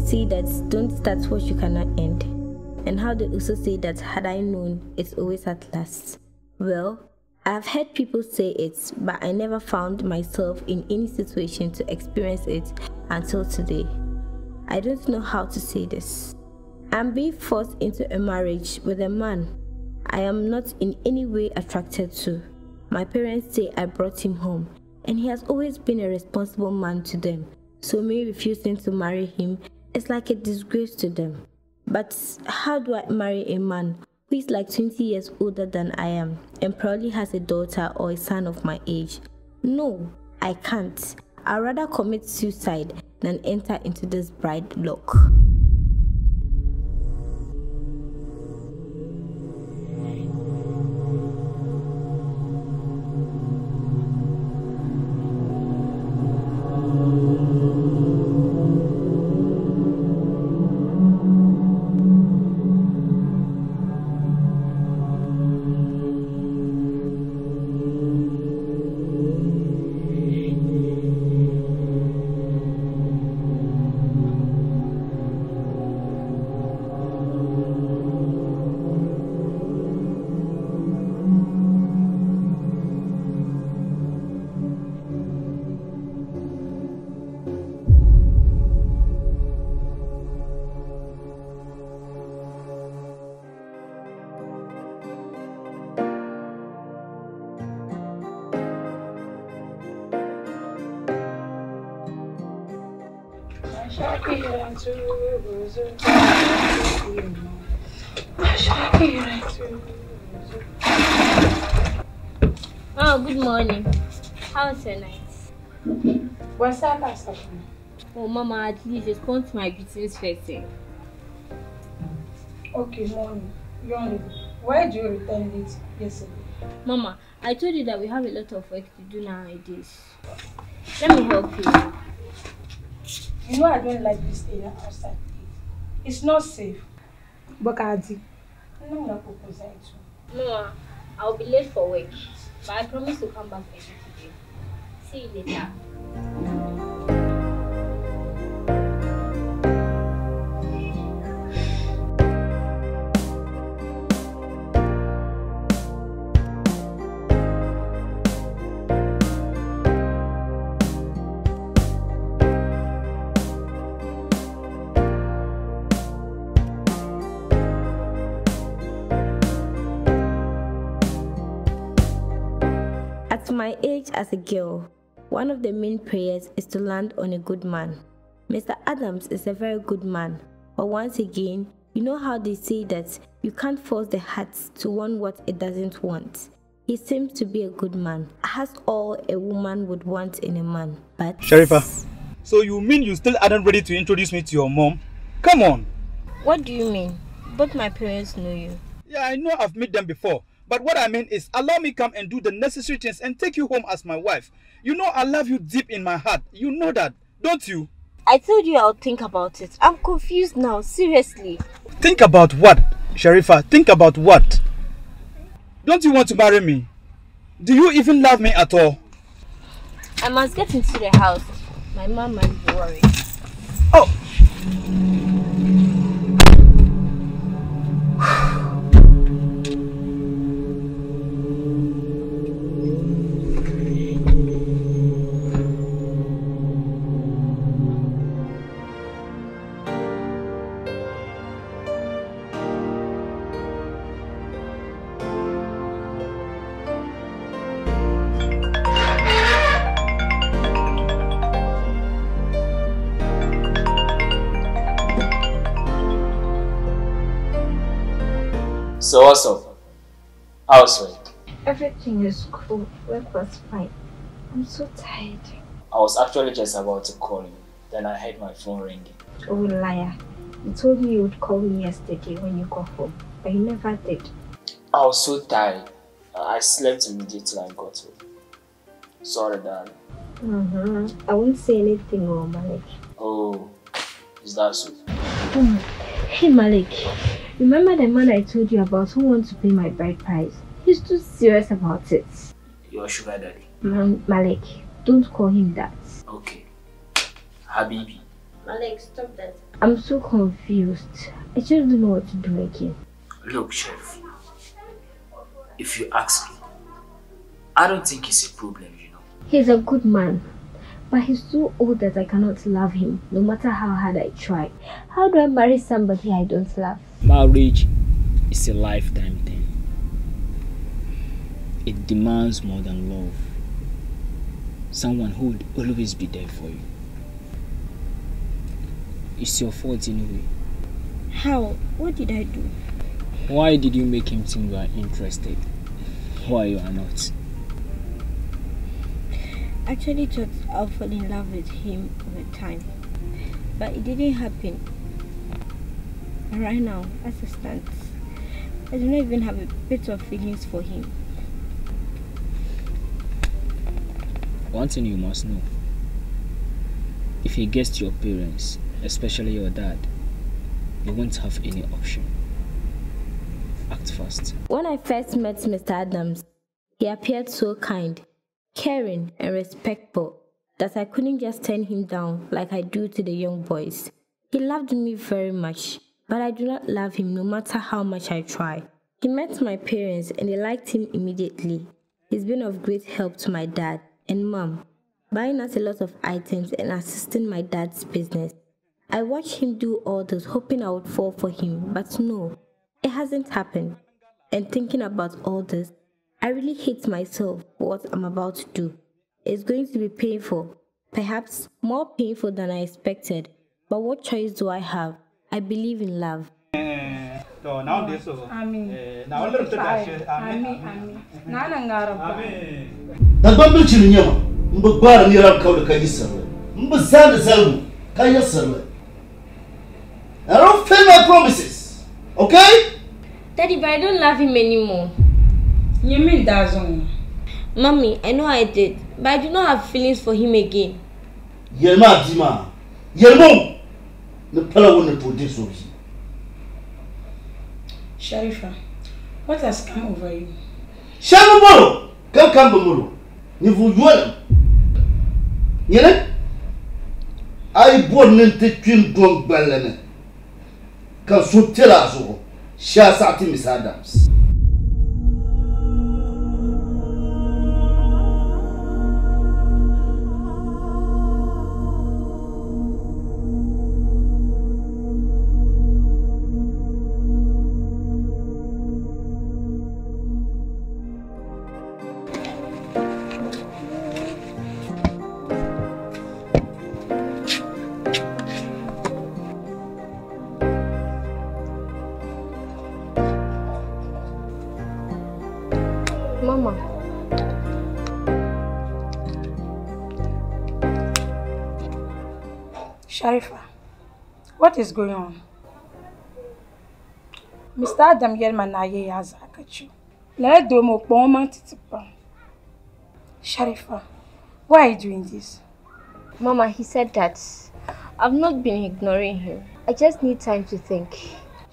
say that don't start what you cannot end. And how they also say that had I known, it's always at last. Well, I've heard people say it, but I never found myself in any situation to experience it until today. I don't know how to say this. I'm being forced into a marriage with a man I am not in any way attracted to. My parents say I brought him home, and he has always been a responsible man to them. So me refusing to marry him is like a disgrace to them. But how do I marry a man who is like 20 years older than I am and probably has a daughter or a son of my age? No, I can't. I'd rather commit suicide than enter into this bride lock. Oh, good morning. How's your night? What's that happening? Oh, Mama, at least respond to my greetings first. eh? Okay, morning. It. Why did you return late yesterday? Mama, I told you that we have a lot of work to do nowadays. Let me help you. You know I don't like this area outside. It's not safe. Bakadi. I'm not proposing to. Mama, I'll be late for work, but I promise to come back early today. See you later. My age as a girl, one of the main prayers is to land on a good man. Mr. Adams is a very good man, but once again, you know how they say that you can't force the heart to want what it doesn't want. He seems to be a good man, has all a woman would want in a man, but Sharifa, so you mean you still aren't ready to introduce me to your mom? Come on. What do you mean? Both my parents know you. Yeah, I know I've met them before. But what I mean is allow me come and do the necessary things and take you home as my wife. You know I love you deep in my heart. You know that, don't you? I told you I'll think about it. I'm confused now, seriously. Think about what, Sharifa? Think about what? Don't you want to marry me? Do you even love me at all? I must get into the house. My mom might be worried. Oh! So what's up? How's work? Everything is cool. Work was fine. I'm so tired. I was actually just about to call you. Then I heard my phone ringing. Oh, liar. You told me you would call me yesterday when you got home, but you never did. I was so tired. I slept immediately I got home. Sorry, darling. Mm-hmm. I won't say anything, oh, Malik. Oh, is that so? Hmm. Hey, Malik. Remember the man I told you about who wants to pay my bride price? He's too serious about it. Your sugar daddy. Man, Malik, don't call him that. Okay. Habibi. Malik, stop that. I'm so confused. I just don't know what to do again. Look, Chef. If you ask me, I don't think it's a problem, you know. He's a good man. But he's too old that I cannot love him, no matter how hard I try. How do I marry somebody I don't love? Marriage is a lifetime thing. It demands more than love. Someone who would always be there for you. It's your fault anyway. How? What did I do? Why did you make him think you are interested? Why you are not? Actually thought I'll fall in love with him over time. But it didn't happen. Right now, as it stands, I do not even have a bit of feelings for him. One thing you must know. If he gets to your parents, especially your dad, you won't have any option. Act fast. When I first met Mr. Adams, he appeared so kind caring, and respectful that I couldn't just turn him down like I do to the young boys. He loved me very much, but I do not love him no matter how much I try. He met my parents and they liked him immediately. He's been of great help to my dad and mom, buying us a lot of items and assisting my dad's business. I watched him do all this hoping I would fall for him, but no, it hasn't happened. And thinking about all this, I really hate myself for what I'm about to do. It's going to be painful, perhaps more painful than I expected. But what choice do I have? I believe in love. Eh, to now this so Amin. Eh, na wannan ta tashi Amin, amin amin. Na nan ga rabba. amin da bambanci ne nyama in ba gwara ni ran kawo da kai sarwa in ba sa da sarwa kai ya sarwa I don't fail my promises okay Daddy, but I don't love him anymore. Yemin da zon. Mommy, I know I did, but I do not have feelings for him again. yelma dima yelmo ne pala wannan to dai so bi Sharifa, what has come over you? shabu bolo kan kan ba muro ni fu yuwa yele ai bon nan ta twin don gballane kan so tela so sha sa'ati misadams Mama, Sharifa, what is going on? Mr. Adam Yelman na ye ya zakaci. Na ya domo kpoma titipa. Sharifa, why are you doing this? Mama, he said that I've not been ignoring him. I just need time to think.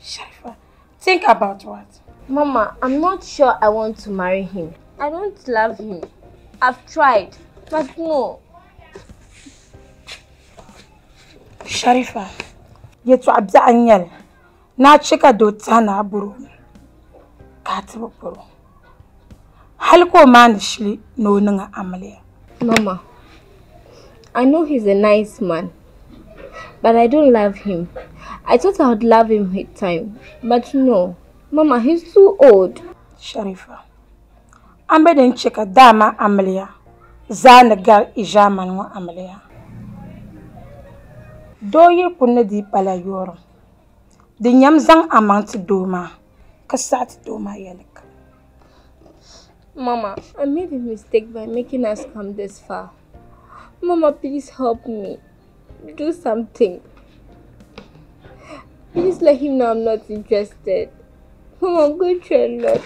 Sharifa, think about what? Mama, I'm not sure I want to marry him. I don't love him. I've tried, but no. Sharifa, yetu abza anyel. Na cika dota na buru. Ka taba buru. Hal ko ma ni shili no ninga amaliya. Mama, I know he's a nice man, but I don't love him. I thought I would love him with time, but no. Mama, he's too old. Sharifa, an din cika dama amaliya. Za ni gar ijaman ŋɔ amaliya. Doo yi ku ni di pala yorim. Di nyam zaŋ amaŋ ti doo maa ka saɣi ti doo maa yɛliga. Mama, I made a mistake by making us come this far. Mama, please help me. Do something. Please let him know I'm not interested. Mama, I'm going through a lot.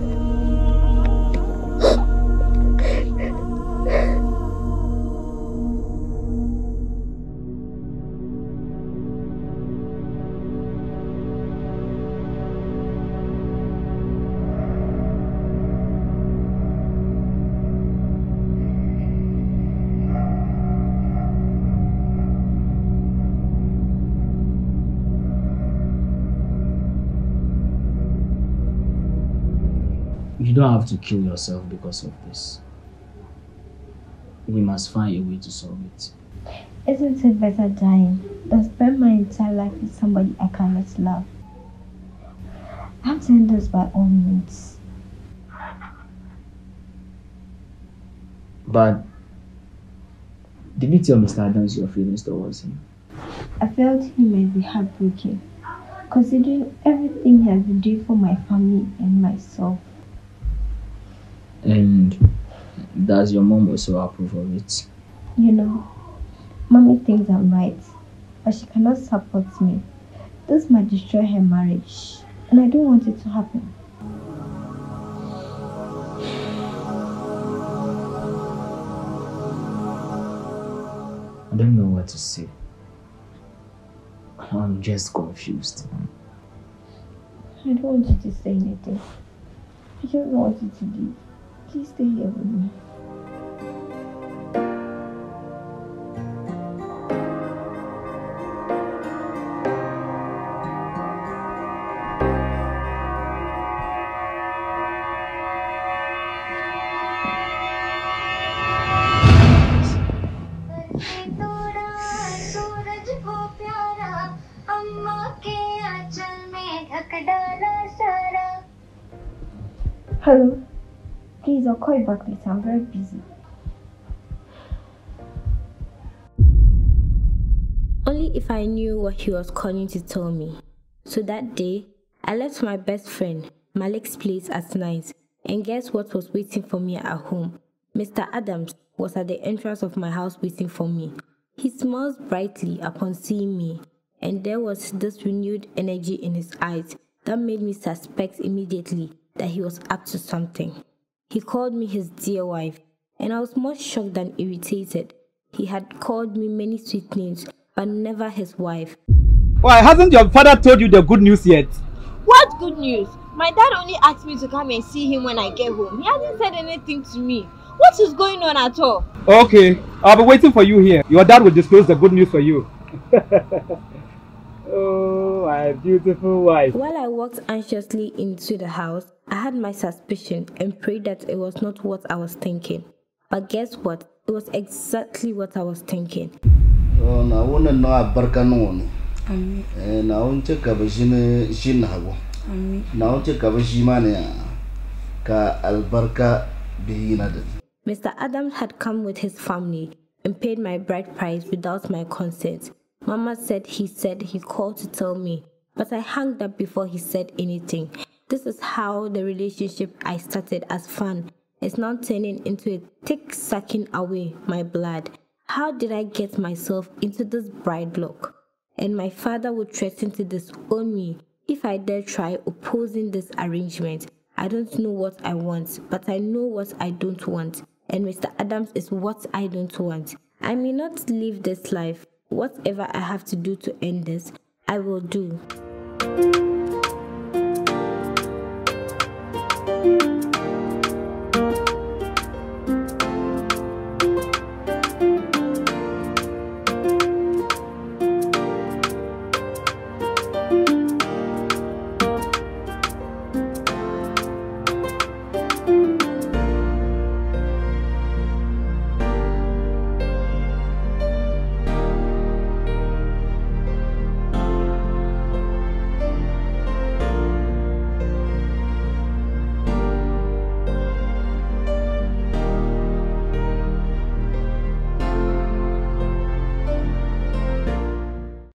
don't have to kill yourself because of this. We must find a way to solve it. Isn't it better dying than spend my entire life with somebody I cannot love? I'm saying this by all means. But did you tell Mr. Adams your feelings towards him? I felt he might be heartbroken, considering everything he has been doing for my family and myself. And does your mom also approve of it? You know, mommy thinks I'm right, but she cannot support me. This might destroy her marriage, and I don't want it to happen. I don't know what to say. I'm just confused. I don't want you to say anything. I just want you to leave. Please stay here You back later. I'm very busy. Only if I knew what he was calling to tell me. So that day, I left my best friend, Malik's place at night, and guess what was waiting for me at home? Mr. Adams was at the entrance of my house waiting for me. He smiles brightly upon seeing me, and there was this renewed energy in his eyes that made me suspect immediately that he was up to something. He called me his dear wife, and I was more shocked than irritated. He had called me many sweet names, but never his wife. Why hasn't your father told you the good news yet? What good news? My dad only asked me to come and see him when I get home. He hasn't said anything to me. What is going on at all? Okay, I'll be waiting for you here. Your dad will disclose the good news for you. oh, my beautiful wife. While I walked anxiously into the house, I had my suspicion and prayed that it was not what I was thinking. But guess what? It was exactly what I was thinking. Oh, na wannan na barka nan wani eh na wance ka ba shi ne shi na hago na wance ka ba shi ma ne ka albarka biyi na da Mr. Adams had come with his family and paid my bride price without my consent. Mama said he said he called to tell me, but I hung up before he said anything. This is how the relationship I started as fun is now turning into a thick sucking away my blood. How did I get myself into this bride lock? And my father would threaten to disown me if I dare try opposing this arrangement. I don't know what I want, but I know what I don't want. And Mr. Adams is what I don't want. I may not live this life. Whatever I have to do to end this, I will do.